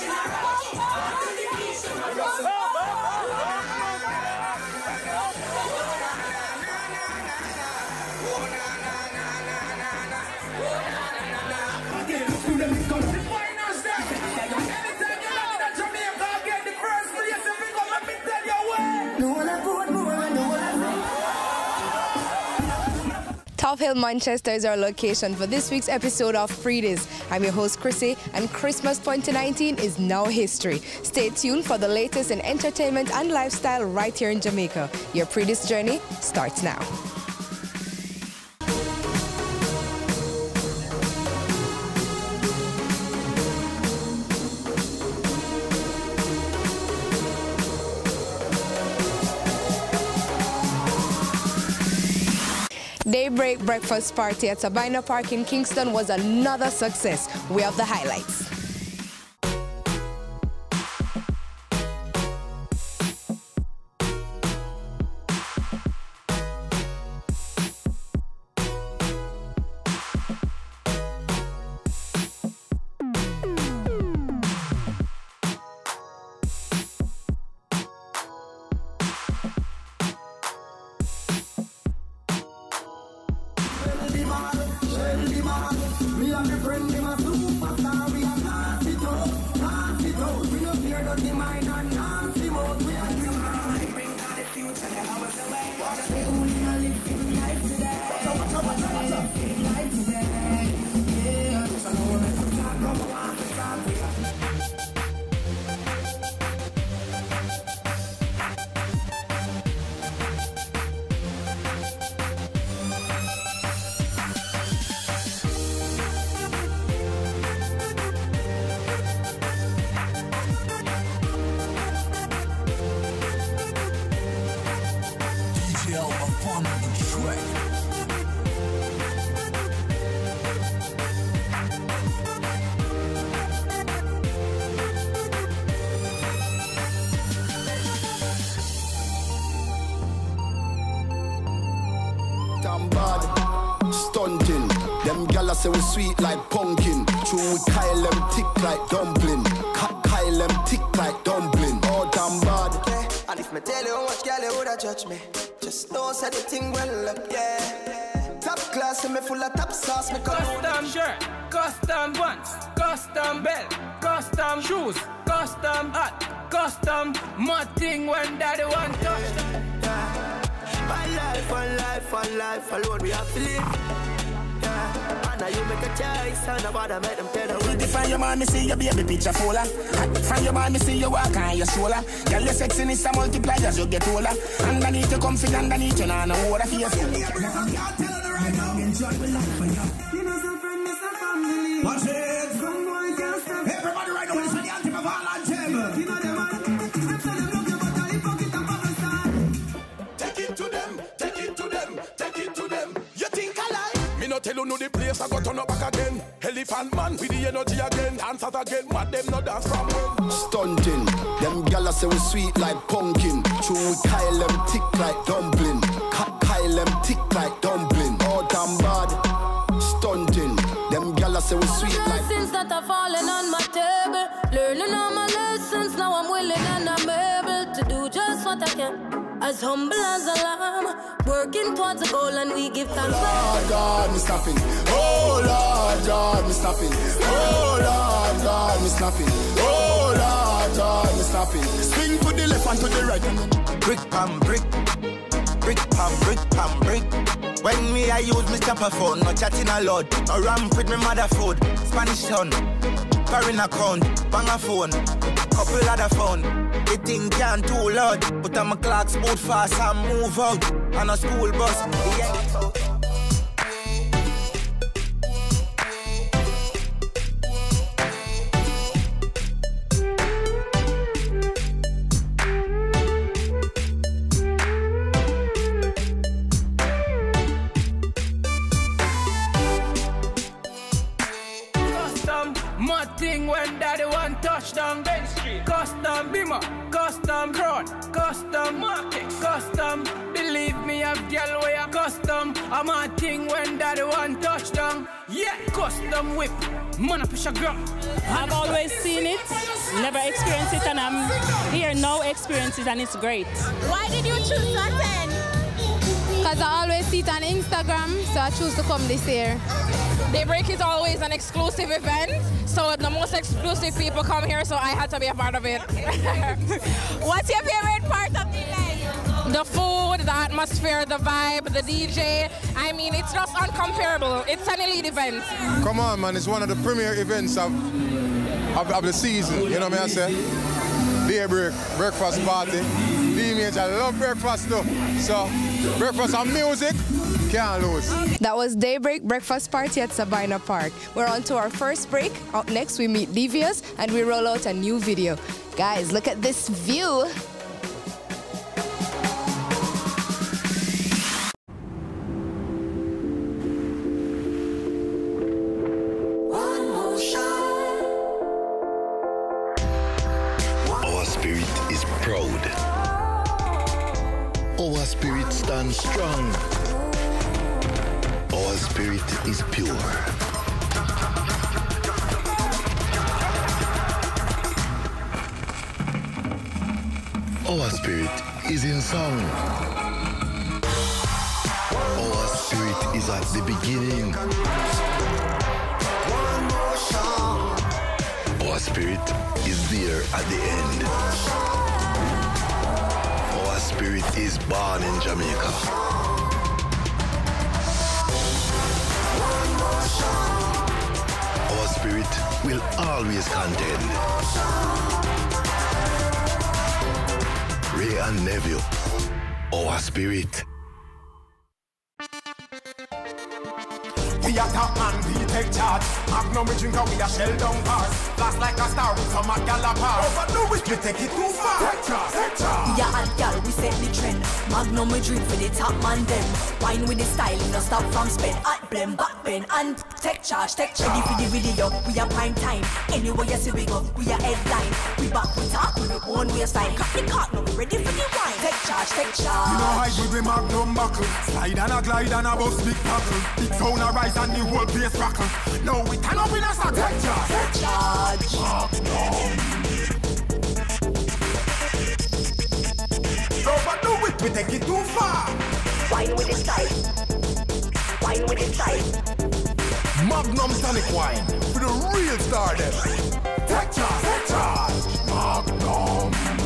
Tomorrow. Top Hill Manchester is our location for this week's episode of Pree Dis. I'm your host Chrissy and Christmas 2019 is now history. Stay tuned for the latest in entertainment and lifestyle right here in Jamaica. Your Pree Dis journey starts now. Daybreak breakfast party at Sabina Park in Kingston was another success. We have the highlights. Stunting, them gala say we sweet like pumpkin. True, we Kyle them tick like dumpling. Cut Kyle them tick like dumpling. All damn bad. Yeah. And if me tell you how much girl you woulda judge me, just know say the thing well up, yeah. Top class and me full of top sauce, me come Custom shirt, custom pants, custom belt, custom shoes, custom hat, custom mud thing when daddy want touch. One life, one life, one life alone we have to live. Yeah. And now you make a choice, and nobody make them tell you. Pretty from your man, me see your baby picture fuller. Hot From your man, me see you walk on your shoulder. Girl, your sexiness a multiply as you get older. Underneath you comfy, underneath you nah no water for your face. Watch it. Me no tell you the place I go turn up back again. Elephant man with the energy again. Dancers again, but them no dance from when. Stunting, them gala say we sweet like pumpkin. True, we Kyle them tick like dumpling. Cut Kyle them tick like dumpling. All damn bad. Stunting, them gala say we sweet like. Blessings that are falling on my table. Learning all my lessons, now I'm willing and I'm able to do just what I can. As humble as a lamb, working towards a goal, and we give thanks. Lord God, me snapping. Oh Lord God, me snapping. Oh Lord God, me snapping. Oh Lord God, me snapping. Swing to the left and to the right. Brick pam brick, brick pam brick pam brick. When me I use me chopper phone, no chatting a lot. No ramp with me mother food, Spanish town, foreign account, bang a phone, couple other phone. The thing can't too loud, but I'm a clocks boot fast and move out on a school bus. Yeah. Mud thing when daddy want touchdown Ben Street. Custom beamer, custom crown, custom market, custom. Believe me, I've girl where I custom. custom. I'm a thing when daddy one touchdown. Yeah, custom whip. Man, I push a girl. I've always seen it, never experienced it, and I'm here now experience it, and it's great. Why did you choose to attend? Because I always see it on Instagram, so I choose to come this year. Daybreak is always an exclusive event, so the most exclusive people come here, so I had to be a part of it. What's your favorite part of the event? The food, the atmosphere, the vibe, the DJ. I mean, it's just uncomparable. It's an elite event. Come on, man. It's one of the premier events of, of, of the season. You know what I mean? I say? Daybreak, breakfast party. D-Mage, I love breakfast too. So, breakfast and music, can't lose. That was Daybreak Breakfast Party at Sabina Park. We're on to our first break. Up next, we meet De'Vious and we roll out a new video. Guys, look at this view. Our spirit is proud. Our spirit stands strong. Is pure. Our spirit is in song. Our spirit is at the beginning. Our spirit is there at the end. Our spirit is born in Jamaica. Always contend. Wray and Nephew, our spirit. We a top man, we take charge. Magnum we drink and we a shell down bars. Blast like a star with some a gal apart. Overdo it, we take it too far. Take charge, take charge. Yeah, and gal, we set the trend. Magnum we drink for the top man them. Wine with the style, no stop from spend. At blem, back bend, and take charge, take charge. Ready for the video, we are prime time. Anywhere you see we go, we are headline. We back, we talk the own waistline. Cut the cart, now we ready for the wine. Take charge, take charge. You know hide with the magnum buckle. Slide and a glide and a bust big tackle. Big sound a rise and the whole place rockle. Now we turn up in a sack. Take charge, take charge. Magnum. Overdo it, we take it too far. Wine with the style. Wine with the style. Magnum tonic wine for the real star. Take charge, take charge. Magnum.